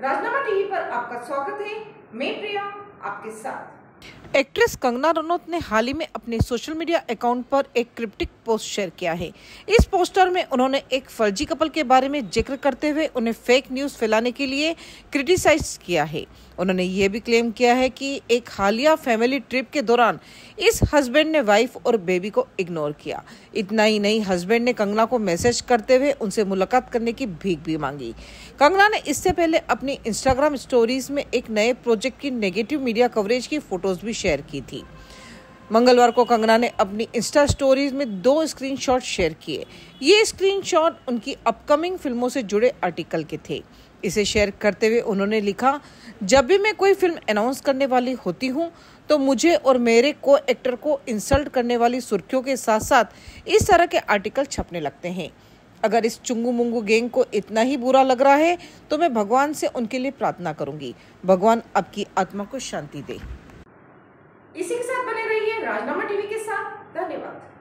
राजनामा TV पर आपका स्वागत है। मैं प्रिया आपके साथ। एक्ट्रेस कंगना रनौत ने हाल ही में अपने सोशल मीडिया अकाउंट पर एक क्रिप्टिक पोस्ट शेयर किया है। इस पोस्टर में उन्होंने एक फर्जी कपल के बारे में ज़िक्र करते हुए उन्हें फेक न्यूज़ फैलाने के लिए क्रिटिसाइज किया है। उन्होंने ये भी क्लेम किया है कि एक हालिया फैमिली ट्रिप के दौरान इस हस्बैंड ने वाइफ और बेबी को इग्नोर किया। इतना ही नहीं हस्बैंड ने कंगना को मैसेज करते हुए उनसे मुलाकात करने की भीख भी मांगी। कंगना ने इससे पहले अपनी इंस्टाग्राम स्टोरीज में एक नए प्रोजेक्ट की नेगेटिव मीडिया कवरेज की फ़ोटोज़ भी शेयर की थी। मंगलवार को कंगना ने अपनी इंस्टा स्टोरीज में दो स्क्रीनशॉट शेयर किए। ये स्क्रीनशॉट उनकी अपकमिंग फ़िल्मों से जुड़े आर्टिकल के थे। इसे शेयर करते हुए उन्होंने लिखा, जब भी मैं कोई फ़िल्म अनाउंस करने वाली होती हूँ तो मुझे और मेरे को एक्टर को इंसल्ट करने वाली सुर्खियों के साथ साथ इस तरह के आर्टिकल छपने लगते हैं। अगर इस चुंगू मुंगू गैंग को इतना ही बुरा लग रहा है तो मैं भगवान से उनके लिए प्रार्थना करूँगी। भगवान आपकी आत्मा को शांति दे। साथ बने रहिए राजनामा टीवी के साथ धन्यवाद।